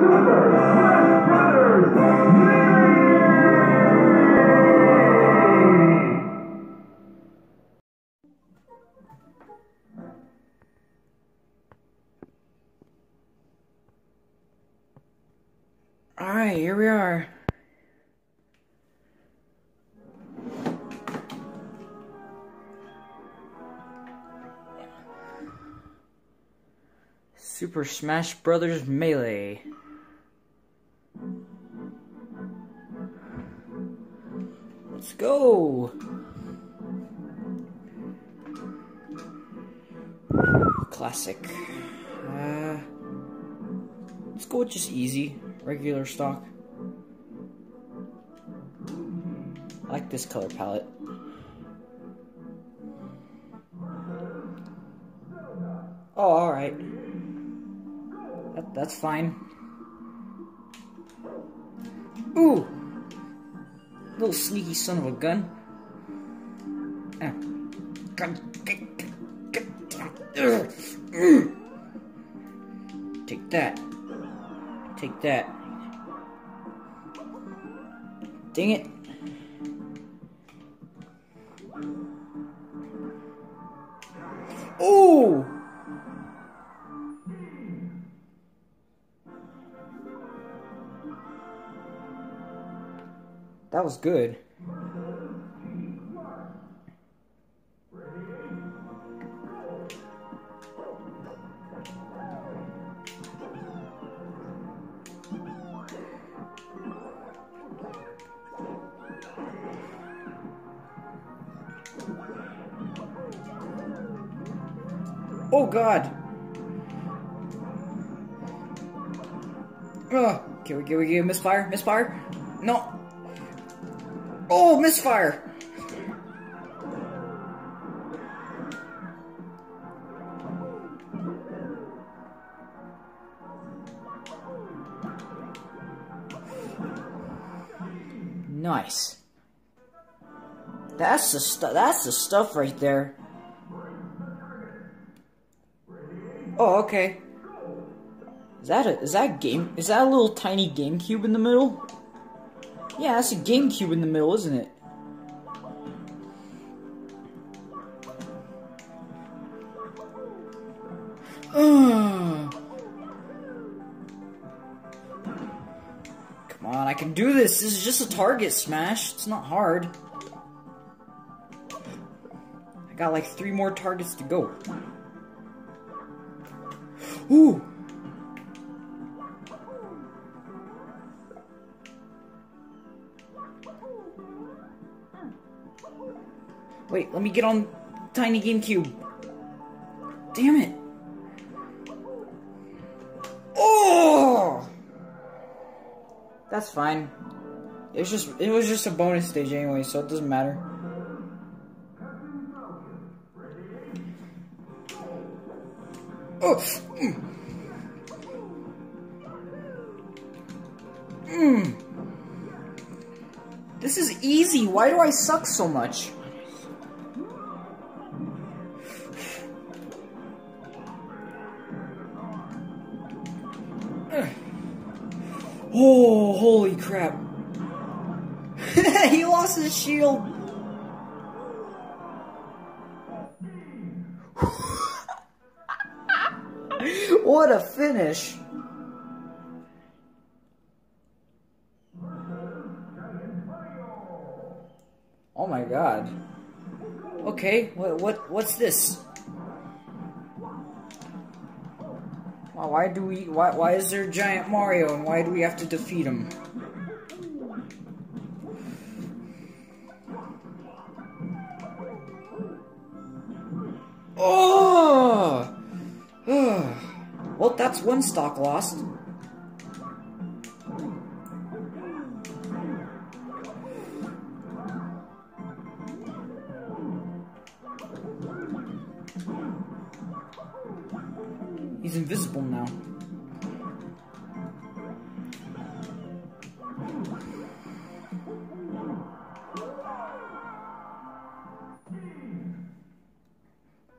Melee! Alright, here we are. Super Smash Brothers Melee. Let's go! Classic. Uh, let's go with just easy, regular stock. I like this color palette. Oh, alright. That, that's fine. Ooh! Little sneaky son of a gun. Ah. God, get, get, get. Take that. Take that. Dang it. Was good. Oh god! Ugh. Can we, can we get a misfire? Misfire? No. Oh, misfire! Nice. That's the stuff. That's the stuff right there. Oh, okay. Is that a is that game? Is that a little tiny GameCube in the middle? Yeah, that's a GameCube in the middle, isn't it? Come on, I can do this. This is just a target smash. It's not hard. I got like three more targets to go. Ooh! Wait, let me get on Tiny GameCube. Damn it. Oh! That's fine. It was just it was just a bonus stage anyway, so it doesn't matter. Oh. Mm. This is easy. Why do I suck so much? Oh, holy crap. he lost his shield. what a finish. Oh my god. Okay, what what what's this? Wow, why do we why why is there giant Mario and why do we have to defeat him? Oh! well, that's one stock lost. He's invisible now.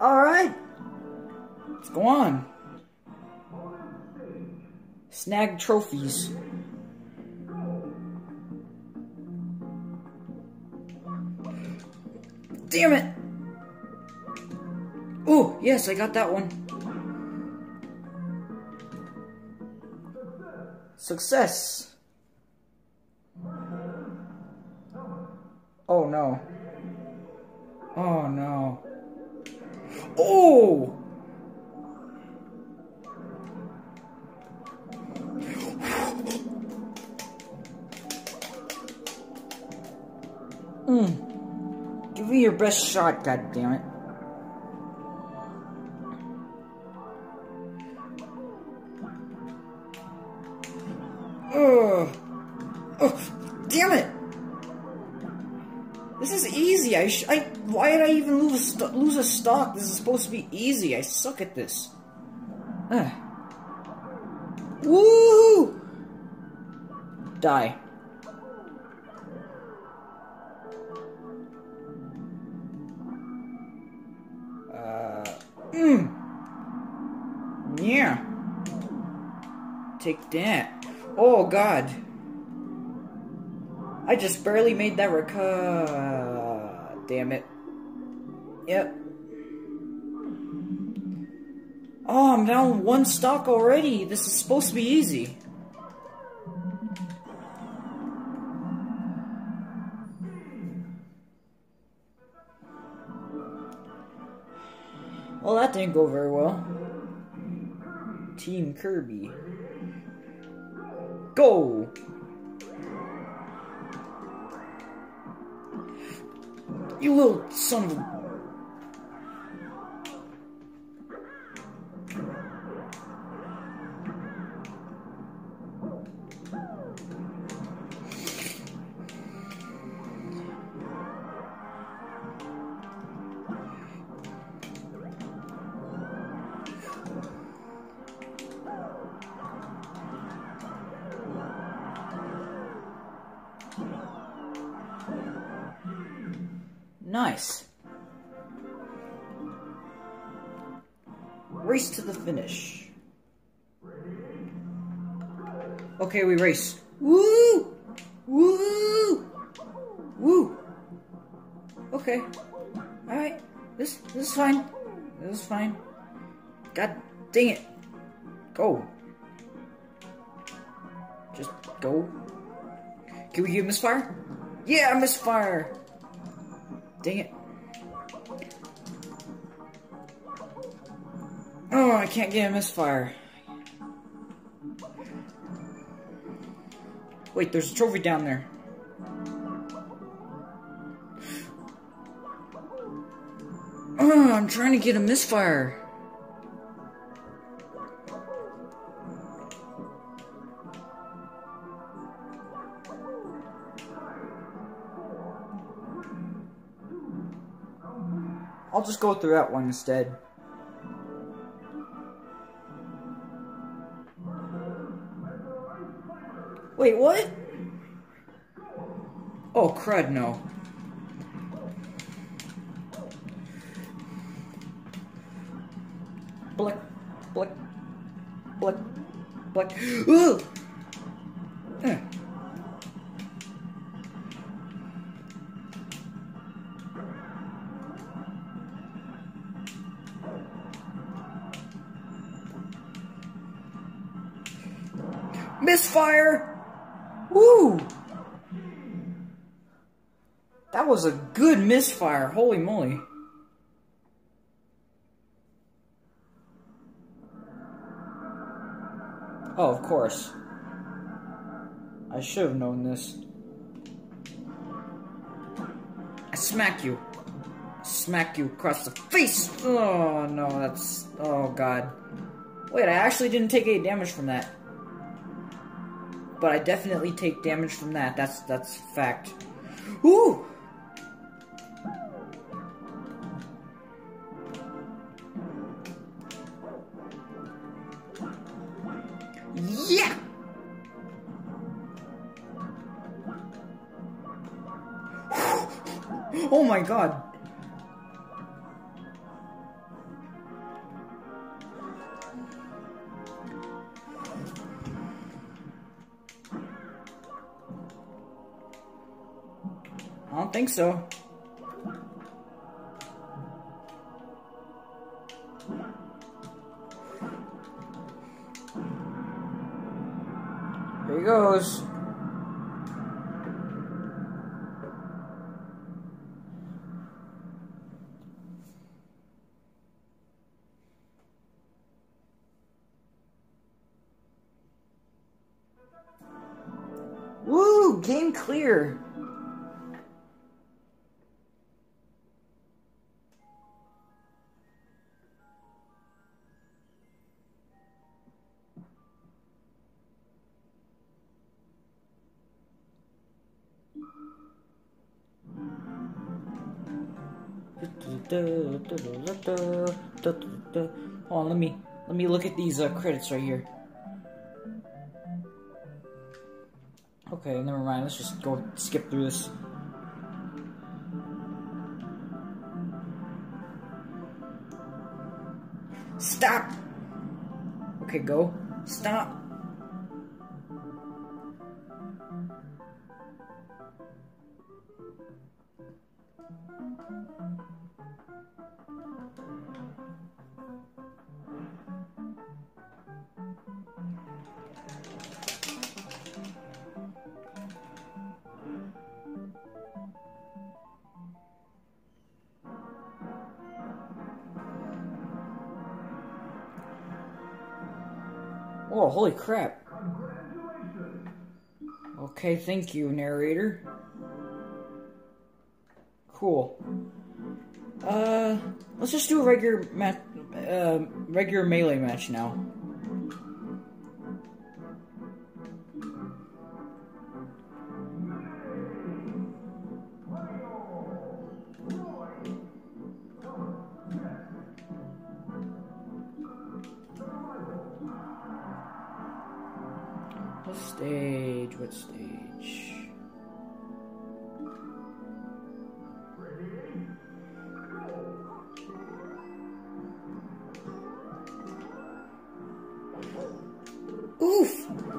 Alright. Let's go on. Snag trophies. Damn it! Oh, yes, I got that one. Success. Oh no. Oh no. Oh! Mm. Give me your best shot, God I, I why did I even lose a lose a stock? This is supposed to be easy. I suck at this. Ugh. Woo! Die. Uh. Mm. Yeah. Take that. Oh God. I just barely made that recut. Damn it. Yep. Oh, I'm down one stock already. This is supposed to be easy. Well, that didn't go very well. Team Kirby. Go! You little son of a... Nice. Race to the finish. Okay, we race. Woo! Woo! Woo! Okay. Alright. This this is fine. This is fine. God dang it. Go. Just go. Can we get misfire? Yeah, misfire! Dang it. Oh, I can't get a misfire. Wait, there's a trophy down there. Oh, I'm trying to get a misfire. I'll just go through that one instead. Wait, what? Oh, crud, no. Blick, blick, blick, blick. Eh. Misfire! Woo! That was a good misfire, holy moly. Oh, of course. I should have known this. I smack you. Smack you across the face! Oh, no, that's... Oh, God. Wait, I actually didn't take any damage from that but I definitely take damage from that. That's that's fact. Ooh. Yeah. oh my god. Think so. There he goes. Woo! Game clear. Hold on, let me let me look at these uh, credits right here. Okay, never mind. Let's just go skip through this. Stop! Okay, go. Stop. Oh, holy crap. Okay, thank you, narrator. Cool. Uh, let's just do a regular uh, regular melee match now.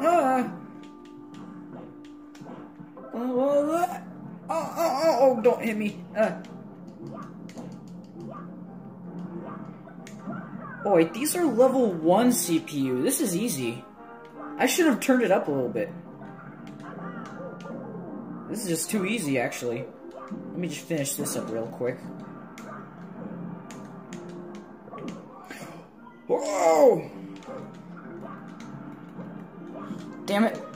Ah! Oh, oh, oh, oh, don't hit me. Uh. Wait, these are level 1 CPU. This is easy. I should have turned it up a little bit. This is just too easy, actually. Let me just finish this up real quick. Whoa! Damn it.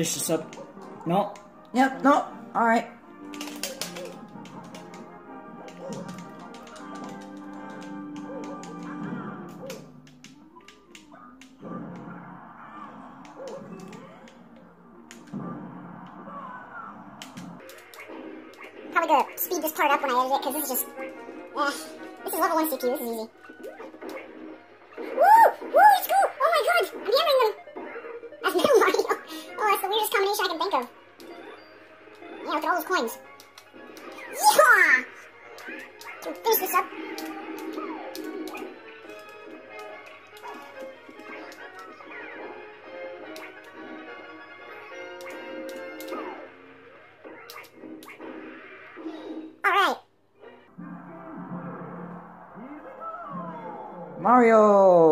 Fish this up. No. Yep, no. Alright. Probably gonna speed this part up when I edit it because this is just. Eh, this is level 1 CPU, this is easy. Coins. Yeah! Can finish this up? Mario!